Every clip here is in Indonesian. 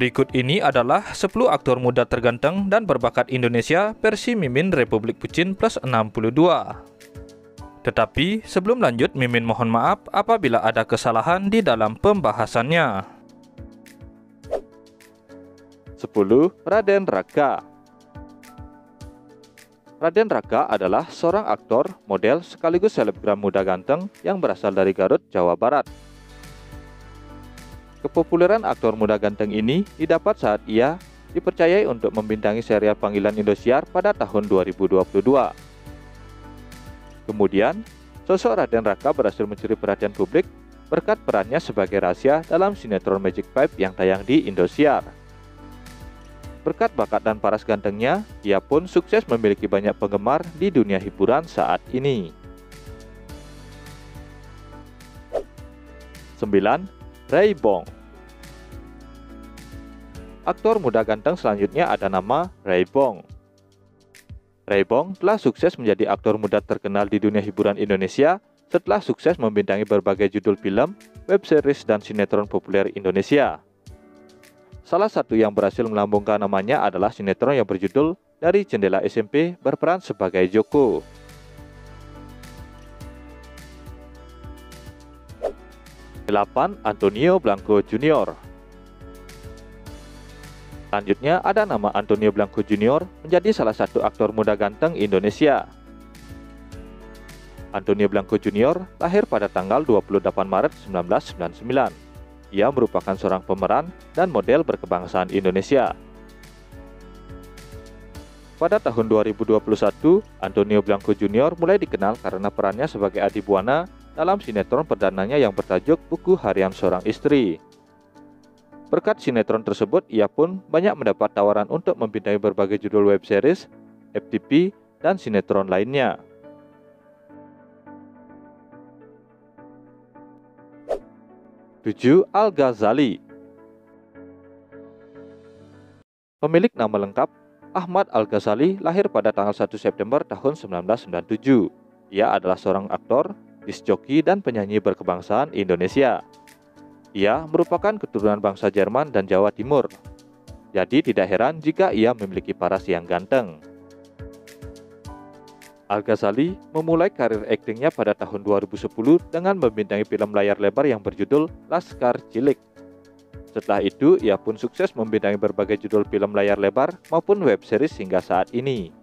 Berikut ini adalah 10 aktor muda terganteng dan berbakat Indonesia versi Mimin Republik Pucin plus 62. Tetapi sebelum lanjut Mimin mohon maaf apabila ada kesalahan di dalam pembahasannya. 10. Raden Raka Raden Raka adalah seorang aktor, model, sekaligus selebgram muda ganteng yang berasal dari Garut, Jawa Barat. Kepopuleran aktor muda ganteng ini didapat saat ia dipercayai untuk membintangi serial panggilan Indosiar pada tahun 2022. Kemudian, sosok Raden Raka berhasil mencuri perhatian publik berkat perannya sebagai rahasia dalam sinetron Magic Five yang tayang di Indosiar. Berkat bakat dan paras gantengnya, ia pun sukses memiliki banyak penggemar di dunia hiburan saat ini. 9. Ray Bong Aktor muda ganteng selanjutnya ada nama Ray Bong. Ray Bong telah sukses menjadi aktor muda terkenal di dunia hiburan Indonesia setelah sukses membintangi berbagai judul film, web series, dan sinetron populer Indonesia. Salah satu yang berhasil melambungkan namanya adalah sinetron yang berjudul Dari Jendela SMP berperan sebagai Joko. 8. Antonio Blanco Jr. Selanjutnya ada nama Antonio Blanco Jr. menjadi salah satu aktor muda ganteng Indonesia. Antonio Blanco Jr. lahir pada tanggal 28 Maret 1999. Ia merupakan seorang pemeran dan model berkebangsaan Indonesia. Pada tahun 2021, Antonio Blanco Jr. mulai dikenal karena perannya sebagai Adi Buana dalam sinetron perdananya yang bertajuk Buku Harian Seorang Istri. Berkat sinetron tersebut, ia pun banyak mendapat tawaran untuk membintangi berbagai judul web series, FTP, dan sinetron lainnya. Tujuh Al-Ghazali Pemilik nama lengkap Ahmad Al-Ghazali lahir pada tanggal 1 September tahun 1997. Ia adalah seorang aktor, disjoki, dan penyanyi berkebangsaan Indonesia. Ia merupakan keturunan bangsa Jerman dan Jawa Timur. Jadi tidak heran jika ia memiliki paras yang ganteng. Al-Ghazali memulai karir aktingnya pada tahun 2010 dengan membintangi film layar lebar yang berjudul Laskar Cilik. Setelah itu, ia pun sukses membintangi berbagai judul film layar lebar maupun web series hingga saat ini.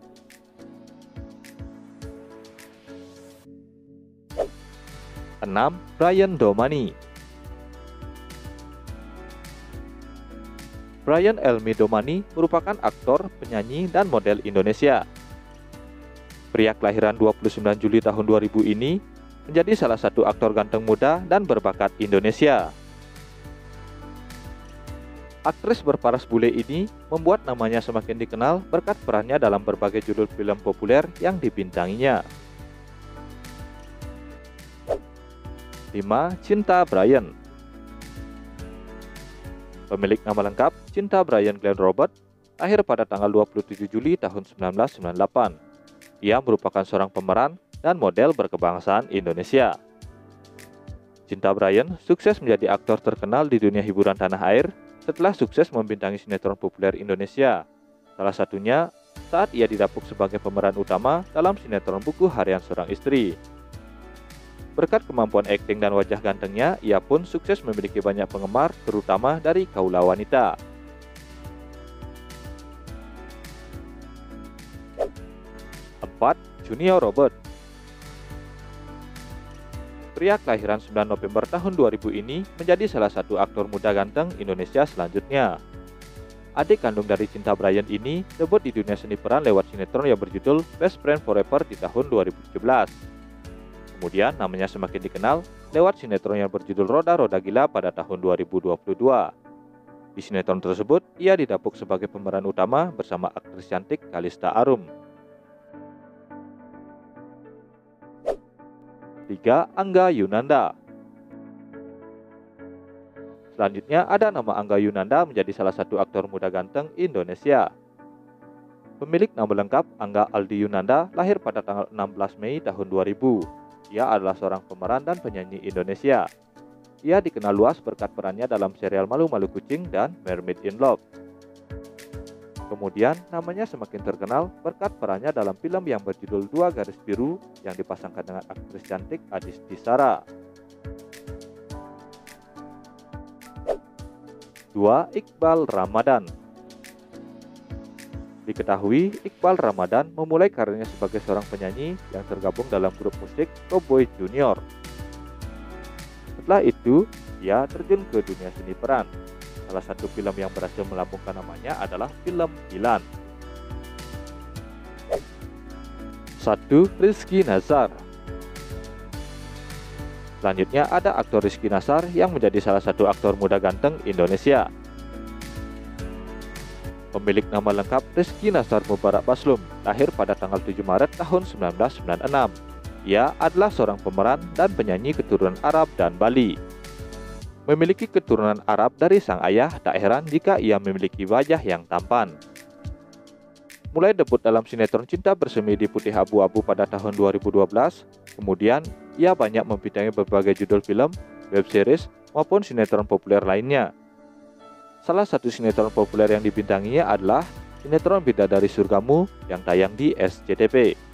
6. Brian Domani Brian Elmi Domani merupakan aktor, penyanyi, dan model Indonesia. Pria kelahiran 29 Juli tahun 2000 ini menjadi salah satu aktor ganteng muda dan berbakat Indonesia. Aktris berparas bule ini membuat namanya semakin dikenal berkat perannya dalam berbagai judul film populer yang dibintanginya. 5. Cinta Brian Pemilik nama lengkap Cinta Brian Glenn Robert lahir pada tanggal 27 Juli tahun 1998. Ia merupakan seorang pemeran dan model berkebangsaan Indonesia. Cinta Brian sukses menjadi aktor terkenal di dunia hiburan tanah air setelah sukses membintangi sinetron populer Indonesia. Salah satunya saat ia didapuk sebagai pemeran utama dalam sinetron buku harian seorang istri. Berkat kemampuan akting dan wajah gantengnya, ia pun sukses memiliki banyak penggemar, terutama dari kaula wanita. Empat, Junior Robert Pria kelahiran 9 November tahun 2000 ini menjadi salah satu aktor muda ganteng Indonesia selanjutnya. Adik kandung dari Cinta Brian ini debut di dunia seni peran lewat sinetron yang berjudul Best Friend Forever di tahun 2017. Kemudian namanya semakin dikenal lewat sinetron yang berjudul Roda Roda Gila pada tahun 2022. Di sinetron tersebut, ia didapuk sebagai pemeran utama bersama aktris cantik Kalista Arum. 3. Angga Yunanda Selanjutnya ada nama Angga Yunanda menjadi salah satu aktor muda ganteng Indonesia. Pemilik nama lengkap Angga Aldi Yunanda lahir pada tanggal 16 Mei tahun 2000. Ia adalah seorang pemeran dan penyanyi Indonesia. ia dikenal luas berkat perannya dalam serial Malu-Malu Kucing dan Mermaid in Love. Kemudian, namanya semakin terkenal berkat perannya dalam film yang berjudul Dua Garis Biru yang dipasangkan dengan aktris cantik Adisti Sara. 2. Iqbal Ramadan Diketahui, Iqbal Ramadan memulai karirnya sebagai seorang penyanyi yang tergabung dalam grup musik Cowboy Junior. Setelah itu, ia terjun ke dunia seni peran. Salah satu film yang berhasil melambungkan namanya adalah film Dilan. 1. Rizky Nazar Selanjutnya ada aktor Rizky Nazar yang menjadi salah satu aktor muda ganteng Indonesia. Pemilik nama lengkap Rizky Nasar Mubarak Baslum, lahir pada tanggal 7 Maret tahun 1996. Ia adalah seorang pemeran dan penyanyi keturunan Arab dan Bali. Memiliki keturunan Arab dari sang ayah, tak heran jika ia memiliki wajah yang tampan. Mulai debut dalam sinetron Cinta Bersemi di Putih Abu-Abu pada tahun 2012, kemudian ia banyak membidangi berbagai judul film, web series, maupun sinetron populer lainnya. Salah satu sinetron populer yang dibintanginya adalah sinetron Bidadari Surgamu yang tayang di SCTV.